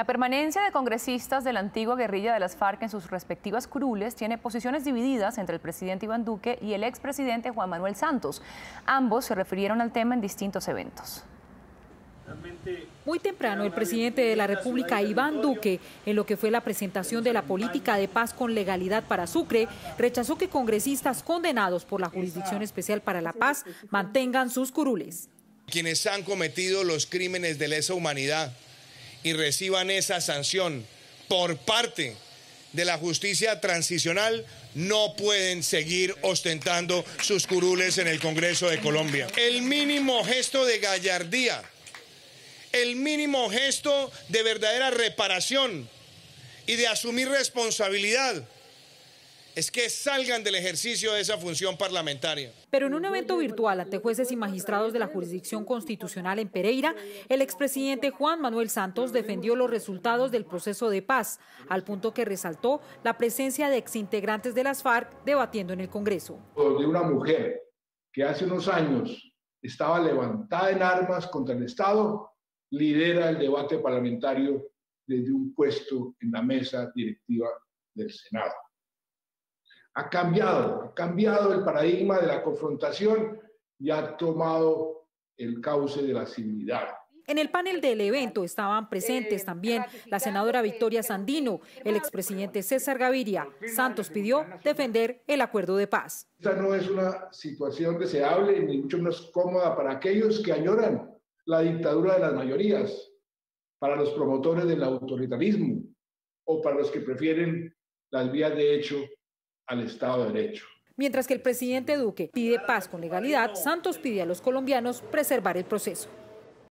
La permanencia de congresistas de la antigua guerrilla de las FARC en sus respectivas curules tiene posiciones divididas entre el presidente Iván Duque y el expresidente Juan Manuel Santos. Ambos se refirieron al tema en distintos eventos. Muy temprano, el presidente de la República, Iván Duque, en lo que fue la presentación de la política de paz con legalidad para Sucre, rechazó que congresistas condenados por la Jurisdicción Especial para la Paz mantengan sus curules. Quienes han cometido los crímenes de lesa humanidad y reciban esa sanción por parte de la justicia transicional no pueden seguir ostentando sus curules en el Congreso de Colombia. El mínimo gesto de gallardía el mínimo gesto de verdadera reparación y de asumir responsabilidad es que salgan del ejercicio de esa función parlamentaria. Pero en un evento virtual ante jueces y magistrados de la jurisdicción constitucional en Pereira, el expresidente Juan Manuel Santos defendió los resultados del proceso de paz, al punto que resaltó la presencia de exintegrantes de las FARC debatiendo en el Congreso. De una mujer que hace unos años estaba levantada en armas contra el Estado lidera el debate parlamentario desde un puesto en la mesa directiva del Senado. Ha cambiado, ha cambiado el paradigma de la confrontación y ha tomado el cauce de la civilidad. En el panel del evento estaban presentes también la senadora Victoria Sandino, el expresidente César Gaviria. Santos pidió defender el acuerdo de paz. Esta no es una situación deseable ni mucho menos cómoda para aquellos que añoran la dictadura de las mayorías, para los promotores del autoritarismo o para los que prefieren las vías de hecho al Estado de Derecho. Mientras que el presidente Duque pide paz con legalidad, Santos pide a los colombianos preservar el proceso.